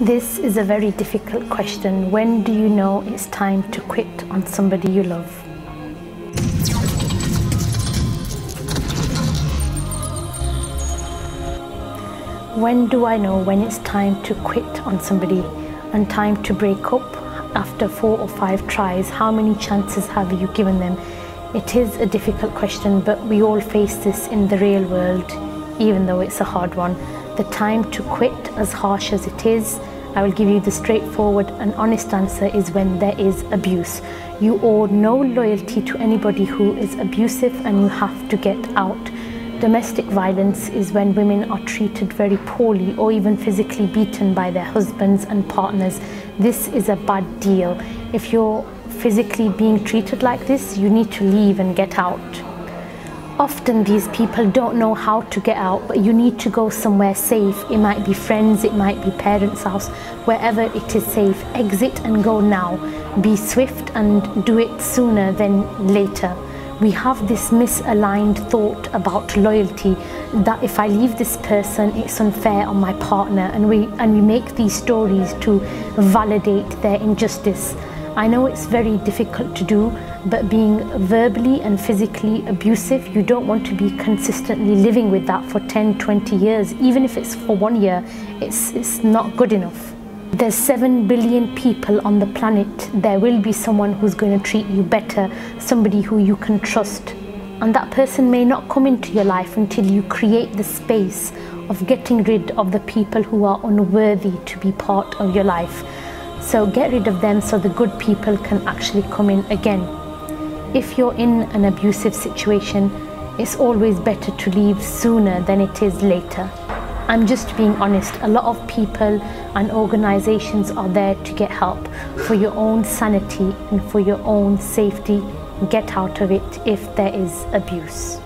This is a very difficult question. When do you know it's time to quit on somebody you love? When do I know when it's time to quit on somebody and time to break up? After four or five tries, how many chances have you given them? It is a difficult question, but we all face this in the real world, even though it's a hard one. The time to quit, as harsh as it is, I will give you the straightforward and honest answer is when there is abuse. You owe no loyalty to anybody who is abusive and you have to get out. Domestic violence is when women are treated very poorly or even physically beaten by their husbands and partners. This is a bad deal. If you're physically being treated like this, you need to leave and get out. Often these people don't know how to get out, but you need to go somewhere safe. It might be friends, it might be parents' house, wherever it is safe. Exit and go now. Be swift and do it sooner than later. We have this misaligned thought about loyalty that if I leave this person, it's unfair on my partner, and we and we make these stories to validate their injustice. I know it's very difficult to do, but being verbally and physically abusive, you don't want to be consistently living with that for 10, 20 years. Even if it's for one year, it's, it's not good enough. There's 7 billion people on the planet. There will be someone who's going to treat you better, somebody who you can trust. And that person may not come into your life until you create the space of getting rid of the people who are unworthy to be part of your life. So get rid of them so the good people can actually come in again. If you're in an abusive situation, it's always better to leave sooner than it is later. I'm just being honest, a lot of people and organizations are there to get help for your own sanity and for your own safety. Get out of it if there is abuse.